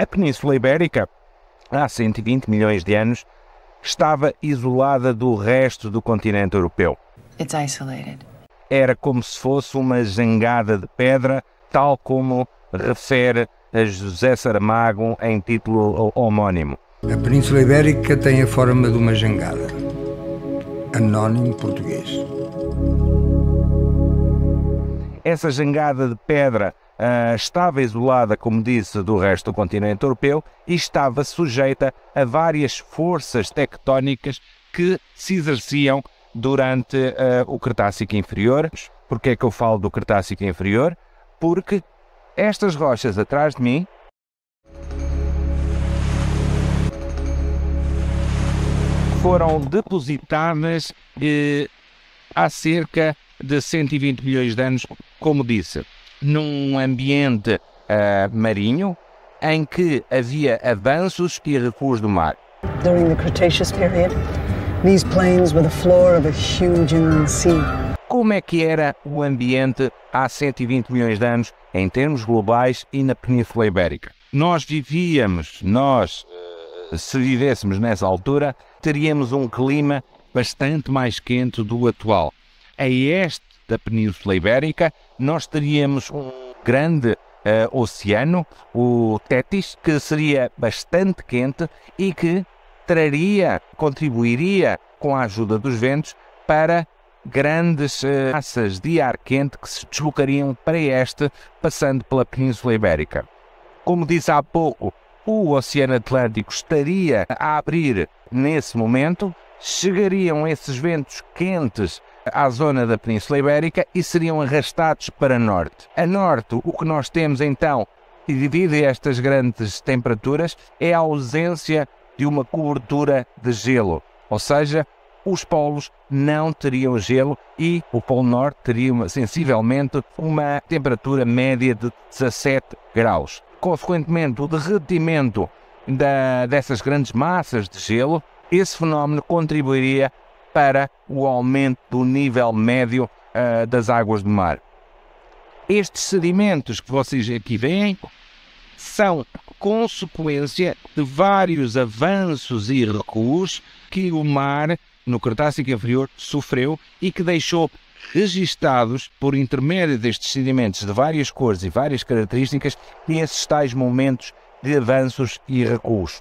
A Península Ibérica, há 120 milhões de anos, estava isolada do resto do continente europeu. It's isolated. Era como se fosse uma jangada de pedra, tal como refere a José Saramago em título homónimo. A Península Ibérica tem a forma de uma jangada. Anónimo português. Essa jangada de pedra uh, estava isolada, como disse, do resto do continente europeu e estava sujeita a várias forças tectónicas que se exerciam durante uh, o Cretácico Inferior. Porquê é que eu falo do Cretácico Inferior? Porque estas rochas atrás de mim foram depositadas eh, há cerca de 120 milhões de anos, como disse, num ambiente uh, marinho em que havia avanços e recuos do mar. During the Cretaceous period, these plains were the floor of a huge inland sea. Como é que era o ambiente há 120 milhões de anos em termos globais e na Península Ibérica? Nós vivíamos, nós, eh, se vivêssemos nessa altura, teríamos um clima bastante mais quente do atual. A este da Península Ibérica, nós teríamos um grande uh, oceano, o Tétis, que seria bastante quente e que traria, contribuiria com a ajuda dos ventos para grandes uh, massas de ar quente que se deslocariam para este, passando pela Península Ibérica. Como disse há pouco, o Oceano Atlântico estaria a abrir nesse momento, chegariam esses ventos quentes à zona da Península Ibérica e seriam arrastados para norte. A norte, o que nós temos então, e devido a estas grandes temperaturas, é a ausência de uma cobertura de gelo, ou seja, os polos não teriam gelo e o Polo Norte teria uma, sensivelmente uma temperatura média de 17 graus. Consequentemente, o derretimento da, dessas grandes massas de gelo, esse fenómeno contribuiria para o aumento do nível médio uh, das águas do mar. Estes sedimentos que vocês aqui veem são consequência de vários avanços e recuos que o mar no Cretácico Inferior sofreu e que deixou registados por intermédio destes sedimentos de várias cores e várias características esses tais momentos de avanços e recuos.